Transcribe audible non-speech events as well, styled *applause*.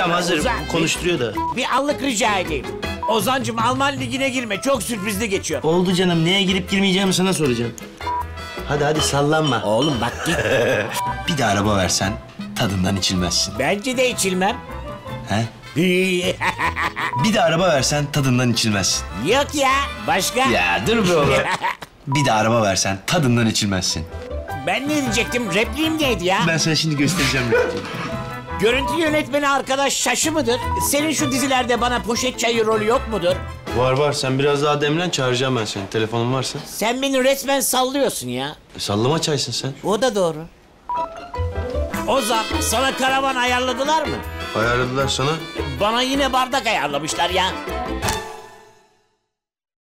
Hocam hazır. Ozan, Konuşturuyor da. Bir allık rica edeyim. Ozancım Alman ligine girme. Çok sürprizli geçiyor. Oldu canım. Neye girip girmeyeceğimi sana soracağım. Hadi hadi sallanma. Oğlum bak git. *laughs* Bir de araba versen tadından içilmezsin. Bence de içilmem. He? *laughs* Bir de araba versen tadından içilmezsin. Yok ya. Başka? Ya dur be oğlum. *laughs* Bir de araba versen tadından içilmezsin. Ben ne diyecektim? Repliğim neydi ya? Ben sana şimdi göstereceğim. Görüntü yönetmeni arkadaş şaşı mıdır? Senin şu dizilerde bana poşet çayı rolü yok mudur? Var var. Sen biraz daha demlen çağıracağım ben seni. Telefonun varsa. Sen beni resmen sallıyorsun ya. E, sallama çaysın sen. O da doğru. Ozan sana karavan ayarladılar mı? Ayarladılar sana. Bana yine bardak ayarlamışlar ya.